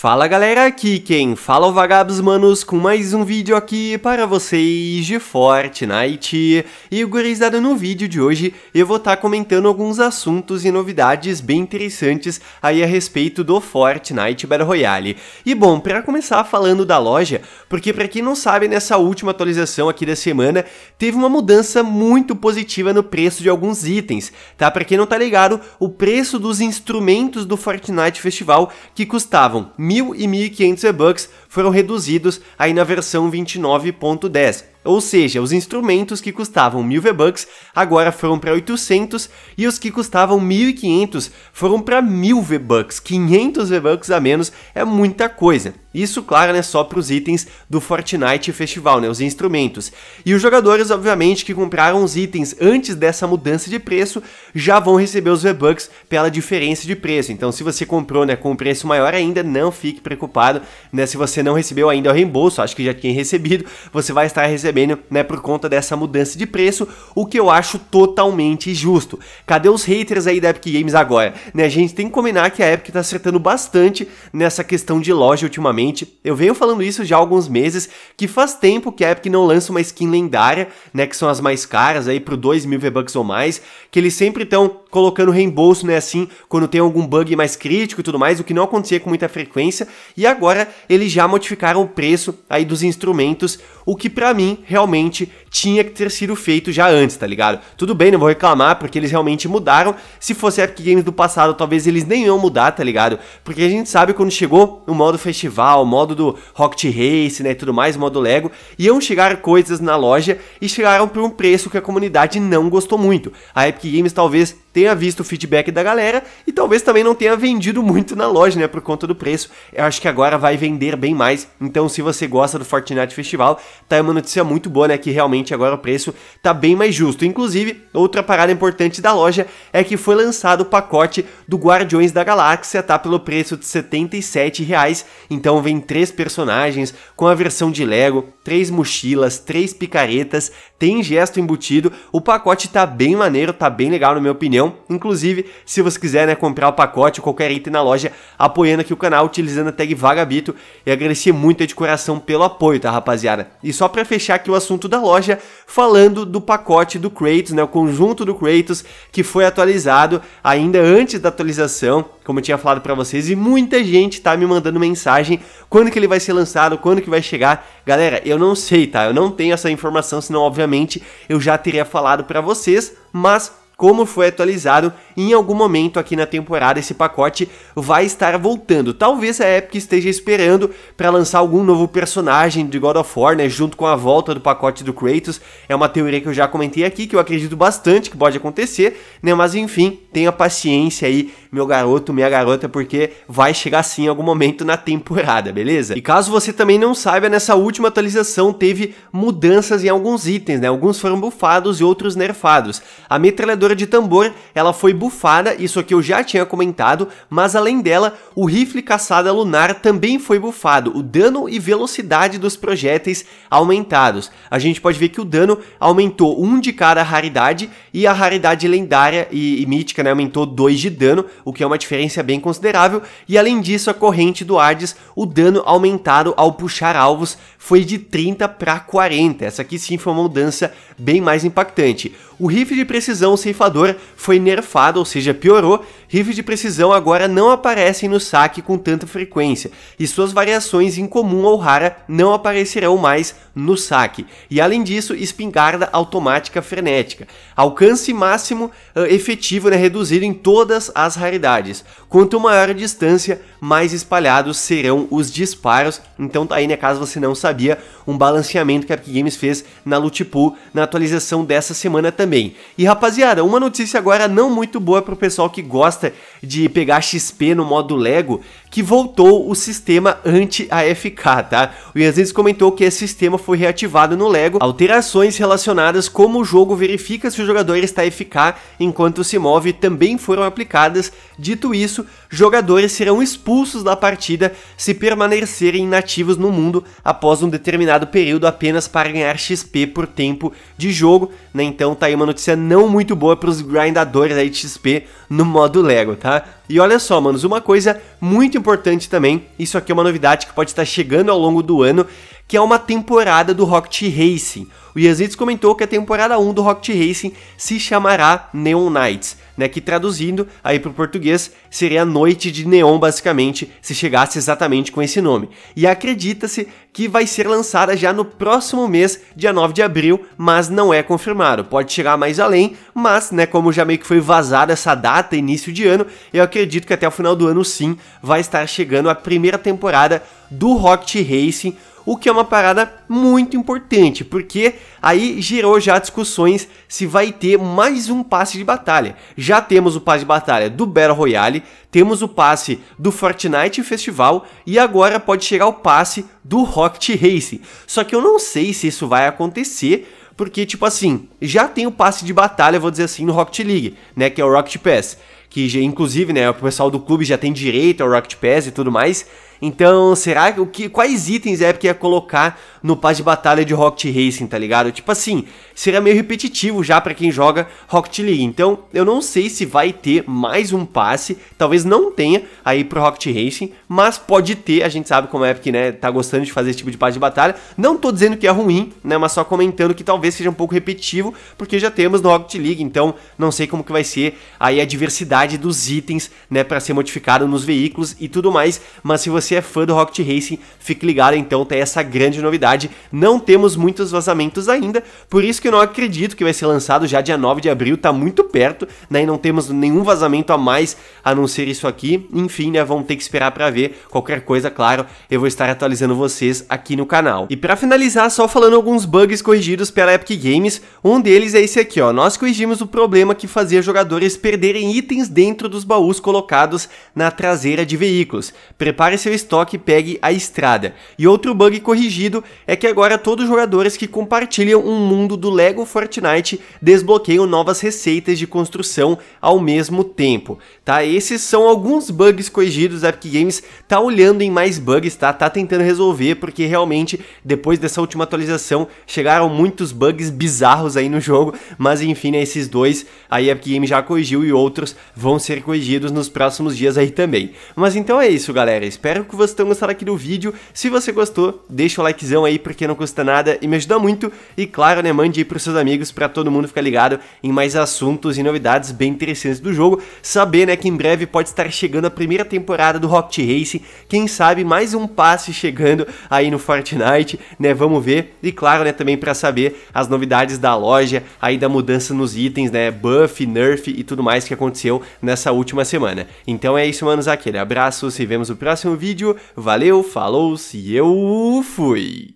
Fala galera, aqui quem fala é o Vagabos Manos com mais um vídeo aqui para vocês de Fortnite. E gurizada, no vídeo de hoje eu vou estar tá comentando alguns assuntos e novidades bem interessantes aí a respeito do Fortnite Battle Royale. E bom, para começar falando da loja, porque para quem não sabe, nessa última atualização aqui da semana, teve uma mudança muito positiva no preço de alguns itens, tá? Para quem não tá ligado, o preço dos instrumentos do Fortnite Festival que custavam 1.000 e 1.500 V-Bucks foram reduzidos aí na versão 29.10. Ou seja, os instrumentos que custavam 1000 V-Bucks agora foram para 800 e os que custavam 1500 foram para 1000 V-Bucks. 500 V-Bucks a menos é muita coisa. Isso, claro, né, só para os itens do Fortnite Festival, né, os instrumentos. E os jogadores, obviamente, que compraram os itens antes dessa mudança de preço, já vão receber os V-Bucks pela diferença de preço. Então, se você comprou, né, com um preço maior ainda, não fique preocupado, né, se você não recebeu ainda o reembolso, acho que já tinha recebido, você vai estar recebendo, né, por conta dessa mudança de preço, o que eu acho totalmente justo. Cadê os haters aí da Epic Games agora? Né, a gente tem que combinar que a Epic está acertando bastante nessa questão de loja ultimamente eu venho falando isso já há alguns meses, que faz tempo que a Epic não lança uma skin lendária, né, que são as mais caras aí pro 2 mil V-Bucks ou mais, que eles sempre estão colocando reembolso, né, assim, quando tem algum bug mais crítico e tudo mais, o que não acontecia com muita frequência, e agora eles já modificaram o preço aí dos instrumentos, o que para mim realmente tinha que ter sido feito já antes, tá ligado? Tudo bem, não vou reclamar, porque eles realmente mudaram, se fosse Epic Games do passado, talvez eles nem iam mudar, tá ligado? Porque a gente sabe quando chegou o modo festival, o modo do Rocket Race, né, e tudo mais, o modo Lego, iam chegar coisas na loja e chegaram por um preço que a comunidade não gostou muito. A Epic Games talvez tenha visto o feedback da galera e talvez também não tenha vendido muito na loja, né, por conta do preço. Eu acho que agora vai vender bem mais. Então, se você gosta do Fortnite Festival, tá aí uma notícia muito boa, né, que realmente agora o preço tá bem mais justo. Inclusive, outra parada importante da loja é que foi lançado o pacote do Guardiões da Galáxia, tá pelo preço de 77 reais. Então, vem três personagens com a versão de Lego, três mochilas, três picaretas, tem gesto embutido. O pacote tá bem maneiro, tá bem legal na minha opinião. Inclusive, se você quiser né, comprar o pacote ou qualquer item na loja, apoiando aqui o canal, utilizando a tag Vagabito, e agradecer muito de coração pelo apoio, tá, rapaziada? E só para fechar aqui o assunto da loja, falando do pacote do Kratos, né, o conjunto do Kratos, que foi atualizado ainda antes da atualização, como eu tinha falado para vocês, e muita gente tá me mandando mensagem quando que ele vai ser lançado, quando que vai chegar. Galera, eu não sei, tá? Eu não tenho essa informação, senão obviamente eu já teria falado para vocês, mas como foi atualizado, em algum momento aqui na temporada esse pacote vai estar voltando. Talvez a Epic esteja esperando para lançar algum novo personagem de God of War, né, junto com a volta do pacote do Kratos. É uma teoria que eu já comentei aqui, que eu acredito bastante que pode acontecer, né, mas enfim, tenha paciência aí, meu garoto, minha garota, porque vai chegar sim em algum momento na temporada, beleza? E caso você também não saiba, nessa última atualização teve mudanças em alguns itens, né? Alguns foram bufados e outros nerfados. A metralhadora de tambor, ela foi bufada, isso aqui eu já tinha comentado, mas além dela, o rifle caçada lunar também foi bufado, o dano e velocidade dos projéteis aumentados. A gente pode ver que o dano aumentou um de cada raridade e a raridade lendária e, e mítica né, aumentou 2 de dano, o que é uma diferença bem considerável, e além disso a corrente do Hades, o dano aumentado ao puxar alvos foi de 30 para 40, essa aqui sim foi uma mudança bem mais impactante. O rifle de precisão ceifador foi nerfado, ou seja, piorou. Rifles de precisão agora não aparecem no saque com tanta frequência, e suas variações incomum ou rara não aparecerão mais no saque. E além disso, espingarda automática frenética. Alcance máximo uh, efetivo né, reduzido em todas as raridades. Quanto maior a distância, mais espalhados serão os disparos. Então tá aí, né, caso você não sabia, um balanceamento que a Epic Games fez na Loot Pool na atualização dessa semana também. E rapaziada, uma notícia agora não muito boa pro pessoal que gosta de pegar XP no modo Lego, que voltou o sistema anti-AFK, tá? O Yanzins comentou que esse sistema foi reativado no Lego, alterações relacionadas como o jogo verifica se o jogador está AFK enquanto se move também foram aplicadas. Dito isso, jogadores serão expulsos da partida se permanecerem inativos no mundo após um determinado período apenas para ganhar XP por tempo de jogo, né? Então tá aí uma notícia não muito boa para os grindadores aí de XP no modo Lego, tá? E olha só, manos, uma coisa muito importante também, isso aqui é uma novidade que pode estar chegando ao longo do ano, que é uma temporada do Rocket Racing. O Yazidis comentou que a temporada 1 do Rocket Racing se chamará Neon Nights, né, que traduzindo aí para o português seria Noite de Neon basicamente, se chegasse exatamente com esse nome. E acredita-se que vai ser lançada já no próximo mês, dia 9 de abril, mas não é confirmado. Pode chegar mais além, mas, né, como já meio que foi vazada essa data, início de ano, eu acredito que até o final do ano sim vai estar chegando a primeira temporada do Rocket Racing o que é uma parada muito importante, porque aí gerou já discussões se vai ter mais um passe de batalha. Já temos o passe de batalha do Battle Royale, temos o passe do Fortnite Festival e agora pode chegar o passe do Rocket Racing. Só que eu não sei se isso vai acontecer, porque, tipo assim, já tem o passe de batalha, vou dizer assim, no Rocket League, né? Que é o Rocket Pass. Que já, inclusive, né, o pessoal do clube já tem direito ao Rocket Pass e tudo mais. Então, será que o que quais itens a Epic ia colocar no passe de batalha de Rocket Racing, tá ligado? Tipo assim, seria meio repetitivo já para quem joga Rocket League. Então, eu não sei se vai ter mais um passe, talvez não tenha aí pro Rocket Racing, mas pode ter, a gente sabe como a Epic, né, tá gostando de fazer esse tipo de passe de batalha. Não tô dizendo que é ruim, né, mas só comentando que talvez seja um pouco repetitivo, porque já temos no Rocket League, então não sei como que vai ser aí a diversidade dos itens, né, para ser modificado nos veículos e tudo mais, mas se você é fã do Rocket Racing, fique ligado então, tem essa grande novidade. Não temos muitos vazamentos ainda, por isso que eu não acredito que vai ser lançado já dia 9 de abril, tá muito perto, né? E não temos nenhum vazamento a mais a não ser isso aqui. Enfim, né? Vamos ter que esperar para ver. Qualquer coisa, claro, eu vou estar atualizando vocês aqui no canal. E para finalizar, só falando alguns bugs corrigidos pela Epic Games, um deles é esse aqui, ó. Nós corrigimos o problema que fazia jogadores perderem itens dentro dos baús colocados na traseira de veículos. Prepare seu estoque pegue a estrada. E outro bug corrigido é que agora todos os jogadores que compartilham um mundo do Lego Fortnite desbloqueiam novas receitas de construção ao mesmo tempo, tá? Esses são alguns bugs corrigidos, a Epic Games tá olhando em mais bugs, tá? Tá tentando resolver, porque realmente depois dessa última atualização chegaram muitos bugs bizarros aí no jogo, mas enfim, né, esses dois aí a Epic Games já corrigiu e outros vão ser corrigidos nos próximos dias aí também. Mas então é isso, galera. Espero que vocês tenham gostado aqui do vídeo. Se você gostou, deixa o likezão aí porque não custa nada e me ajuda muito. E claro, né, mande aí pros seus amigos para todo mundo ficar ligado em mais assuntos e novidades bem interessantes do jogo. Saber, né, que em breve pode estar chegando a primeira temporada do Rocket Racing. Quem sabe mais um passe chegando aí no Fortnite, né, vamos ver. E claro, né, também para saber as novidades da loja, aí da mudança nos itens, né, buff, nerf e tudo mais que aconteceu nessa última semana. Então é isso, manos, aquele abraço, se vemos no próximo vídeo. Valeu, falou, se eu fui!